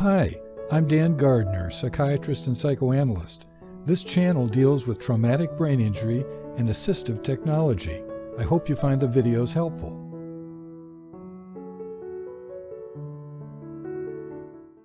Hi, I'm Dan Gardner, psychiatrist and psychoanalyst. This channel deals with traumatic brain injury and assistive technology. I hope you find the videos helpful.